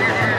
Yeah.